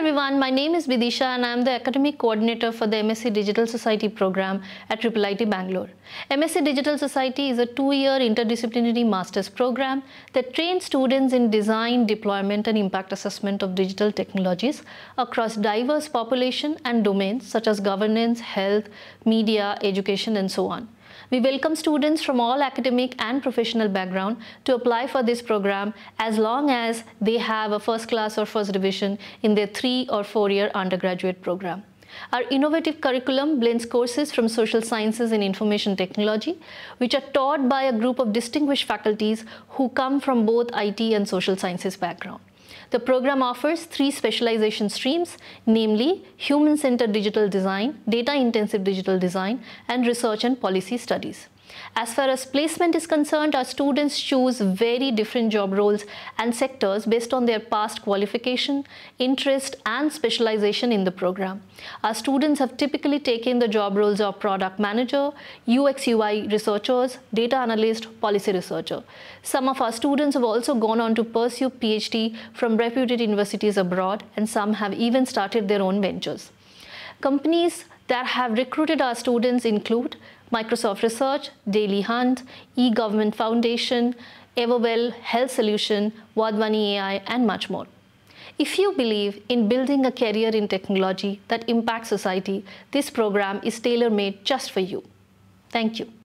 everyone, my name is Vidisha and I am the academic coordinator for the MSc Digital Society program at IIIT Bangalore. MSc Digital Society is a two-year interdisciplinary master's program that trains students in design, deployment and impact assessment of digital technologies across diverse population and domains such as governance, health, media, education and so on. We welcome students from all academic and professional background to apply for this program as long as they have a first class or first division in their three or four year undergraduate program. Our innovative curriculum blends courses from social sciences and information technology, which are taught by a group of distinguished faculties who come from both IT and social sciences background. The program offers three specialization streams, namely human-centered digital design, data-intensive digital design, and research and policy studies. As far as placement is concerned, our students choose very different job roles and sectors based on their past qualification, interest and specialization in the program. Our students have typically taken the job roles of product manager, UX UI researchers, data analyst, policy researcher. Some of our students have also gone on to pursue PhD from reputed universities abroad and some have even started their own ventures. Companies that have recruited our students include Microsoft Research, Dailyhunt, eGovernment Foundation, Everwell Health Solution, Wadhwani AI, and much more. If you believe in building a career in technology that impacts society, this program is tailor-made just for you. Thank you.